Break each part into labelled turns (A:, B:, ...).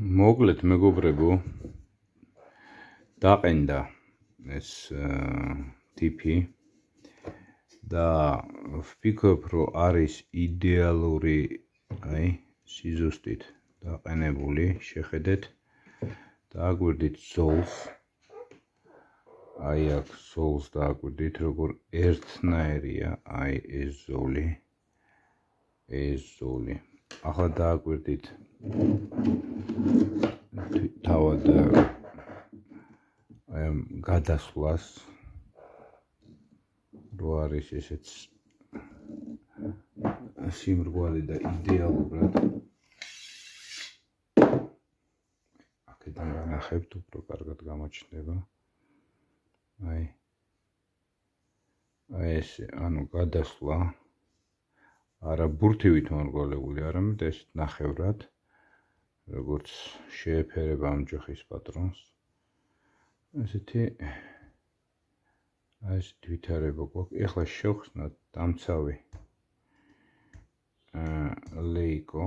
A: მოგლეთ მეგობრებო დაყენდა ეს ტიპი და ვფიქრობ რომ არის იდეალური აი სიზუსტით დაყენებული შეხედეთ. დააგვირდით ზოლს აი აქ ზოლს დააგვირდით როგორ ერთნაირია აი ეს ზოლი ეს ზოლი ახლა დააგვირდით თავად აი გადასვლას რო არის ესეც სიმრგვალე და იდეალურად აქედან განახებთ უფრო კარგად გამოჩნდება. აი აი ეს ანუ გადასვლა არა ბურთივით მომრგვალებული არამედ ეს ნახევრად როგორც შეეფერება ამ ჯოხის პატრონს. ესეთი აი ეს თვითარება გვაქვს. ეხლა შევხსნა დამცავი აა ლეიკო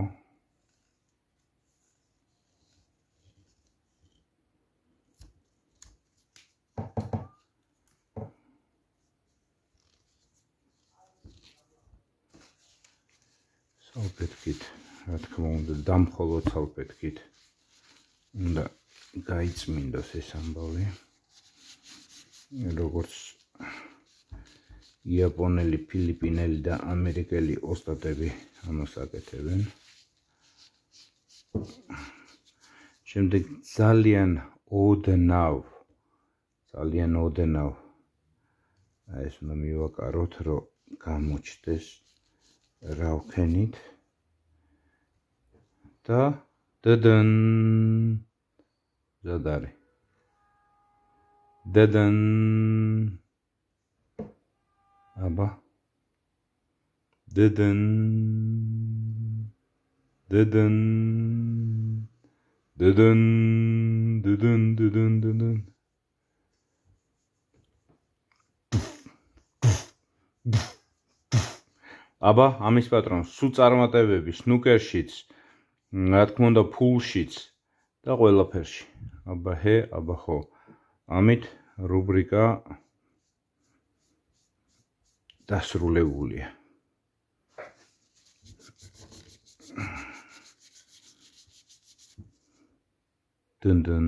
A: სალფეტკით რა თქმა უნდა დამხოლოდ სალფეტკით უნდა გაიწმინდოს ეს ამბავი როგორც იაპონელი, ფილიპინელი და ამერიკელი ოსტატები ამას აკეთებენ. შემდეგ ძალიან ოდნავ ძალიან ოდნავ აი ეს უნდა მივაკაროთ, რომ გამოჩდეს raukenit da dıdın zadari. Dıdın aba. Dıdın dıdın dıdın dıdın dıdın dıdın აბა ამის პატრონს სულ წარმატებები სნუკერშიც რა თქმა უნდა ფულშიც და ყველაფერში. აბა ჰე, აბა ხო. ამით რუბრიკა დასრულებულია. დუნ დუნ